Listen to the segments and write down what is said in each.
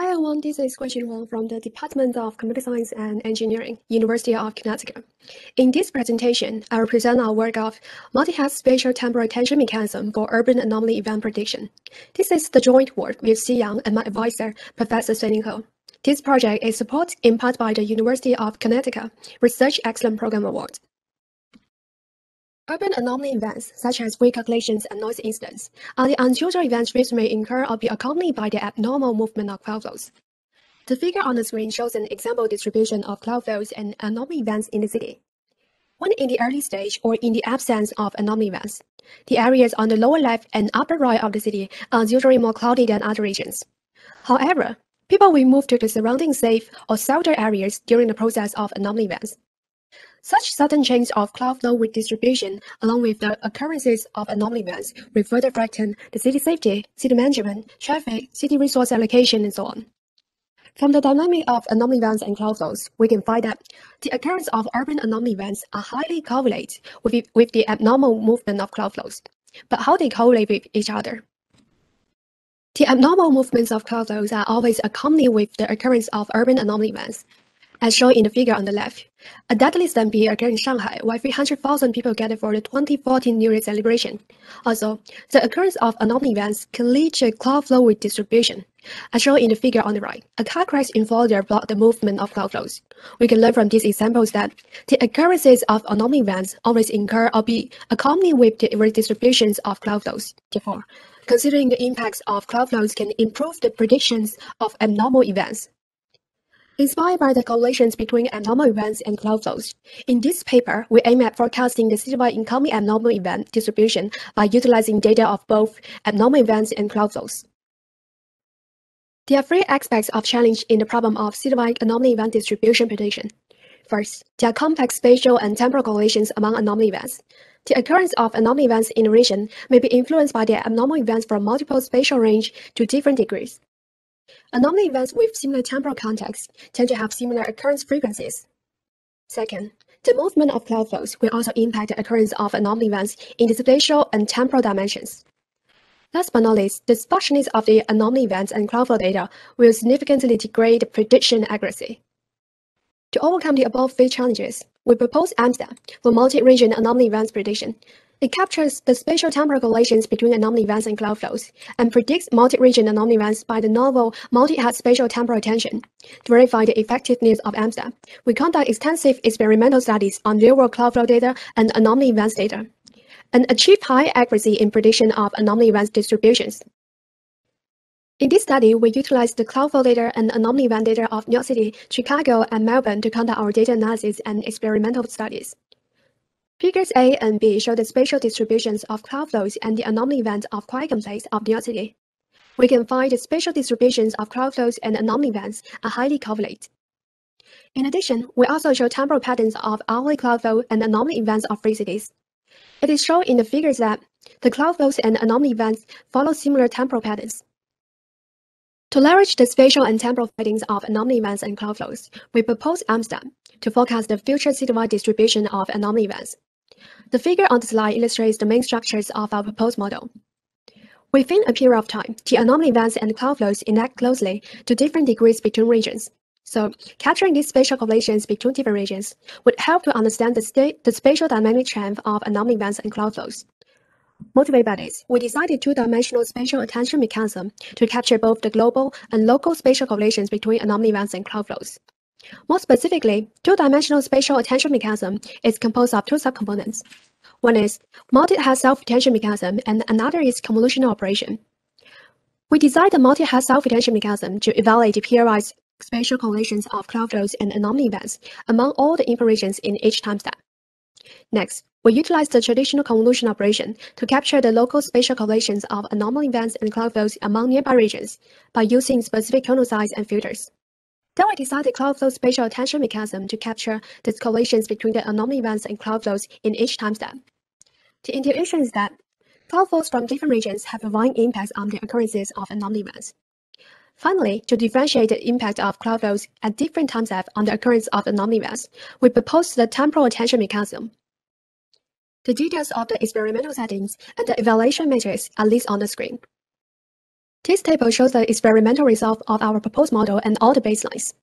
Hi everyone, this is Huiqun Huang from the Department of Computer Science and Engineering, University of Connecticut. In this presentation, I will present our work of multi-head spatial temporal attention mechanism for urban anomaly event prediction. This is the joint work with Xi Yang and my advisor, Professor Suining He. This project is supported in part by the University of Connecticut Research Excellence Program Award. Urban anomaly events, such as weight calculations and noise incidents, are the unusual events which may occur or be accompanied by the abnormal movement of crowd flows. The figure on the screen shows an example distribution of crowd flows and anomaly events in the city. When in the early stage or in the absence of anomaly events, the areas on the lower left and upper right of the city are usually more cloudy than other regions. However, people will move to the surrounding safe or shelter areas during the process of anomaly events. Such sudden change of crowd flow distribution, along with the occurrences of anomaly events, will further threaten the city safety, city management, traffic, city resource allocation, and so on. From the dynamic of anomaly events and crowd flows, we can find that the occurrence of urban anomaly events are highly correlated with, with the abnormal movement of crowd flows. But how they correlate with each other? The abnormal movements of crowd flows are always accompanied with the occurrence of urban anomaly events, as shown in the figure on the left. A deadly stampede occurred in Shanghai, where 300,000 people gathered for the 2014 New Year celebration. Also, the occurrence of anomaly events can lead to crowd flow with distribution. As shown in the figure on the right, a car crash in Florida blocked the movement of crowd flows. We can learn from these examples that the occurrences of anomaly events always incur or be accompanied with the redistributions of crowd flows. Therefore, considering the impacts of crowd flows can improve the predictions of abnormal events. Inspired by the correlations between abnormal events and crowd flows, in this paper, we aim at forecasting the citywide incoming abnormal event distribution by utilizing data of both abnormal events and crowd flows. There are three aspects of challenge in the problem of citywide anomaly event distribution prediction. First, there are complex spatial and temporal correlations among anomaly events. The occurrence of anomaly events in a region may be influenced by the abnormal events from multiple spatial range to different degrees. Anomaly events with similar temporal contexts tend to have similar occurrence frequencies. Second, the movement of crowd flows will also impact the occurrence of anomaly events in the spatial and temporal dimensions. Last but not least, the sparseness of the anomaly events and crowd flow data will significantly degrade the prediction accuracy. To overcome the above three challenges, we propose AMSTEP for multi-region anomaly events prediction it captures the spatial temporal correlations between anomaly events and crowd flows, and predicts multi-region anomaly events by the novel multi-head spatial temporal attention. To verify the effectiveness of AMSTEP, we conduct extensive experimental studies on real-world crowd flow data and anomaly events data, and achieve high accuracy in prediction of anomaly events distributions. In this study, we utilized the crowd flow data and anomaly event data of New York City, Chicago, and Melbourne to conduct our data analysis and experimental studies. Figures A and B show the spatial distributions of crowd flows and the anomaly events of quiet complex of City. We can find the spatial distributions of crowd flows and anomaly events are highly correlated. In addition, we also show temporal patterns of hourly crowd flow and anomaly events of three cities. It is shown in the figures that the crowd flows and anomaly events follow similar temporal patterns. To leverage the spatial and temporal patterns of anomaly events and crowd flows, we propose AMSTEP to forecast the future citywide distribution of anomaly events. The figure on the slide illustrates the main structures of our proposed model. Within a period of time, the anomaly events and crowd flows interact closely to different degrees between regions. So, capturing these spatial correlations between different regions would help to understand the, state, the spatial dynamic trend of anomaly events and crowd flows. Motivated by this, we designed a two-dimensional spatial attention mechanism to capture both the global and local spatial correlations between anomaly events and crowd flows. More specifically, two-dimensional spatial attention mechanism is composed of two subcomponents. One is multi-head self-attention mechanism, and another is convolutional operation. We designed the multi-head self-attention mechanism to evaluate the pairwise spatial correlations of crowd flows and anomaly events among all the input regions in each time step. Next, we utilize the traditional convolution operation to capture the local spatial correlations of anomaly events and crowd flows among nearby regions by using specific kernel size and filters. Then we decided the crowd flow spatial attention mechanism to capture the correlations between the anomaly events and crowd flows in each time step. The intuition is that crowd flows from different regions have a varying impacts on the occurrences of anomaly events. Finally, to differentiate the impact of crowd flows at different time steps on the occurrence of anomaly events, we proposed the temporal attention mechanism. The details of the experimental settings and the evaluation metrics are listed on the screen. This table shows the experimental result of our proposed model and all the baselines.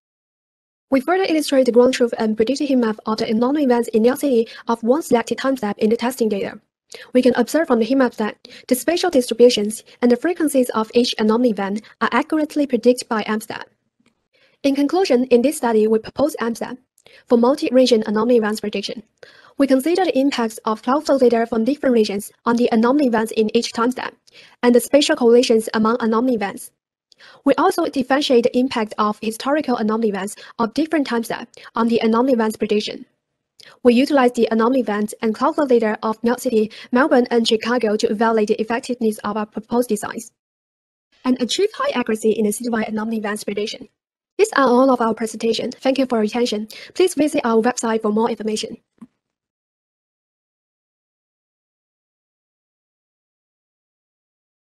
We further illustrate the ground truth and predicted heat map of the anomaly events in New York City of one selected time step in the testing data. We can observe from the heat map that the spatial distributions and the frequencies of each anomaly event are accurately predicted by EMSTEP. In conclusion, in this study, we propose EMSTEP for multi-region anomaly events prediction. We consider the impacts of crowd flow data from different regions on the anomaly events in each time step, and the spatial correlations among anomaly events. We also differentiate the impact of historical anomaly events of different time steps on the anomaly events prediction. We utilize the anomaly events and crowd flow data of New York City, Melbourne, and Chicago to evaluate the effectiveness of our proposed designs and achieve high accuracy in the citywide anomaly events prediction. These are all of our presentation. Thank you for your attention. Please visit our website for more information.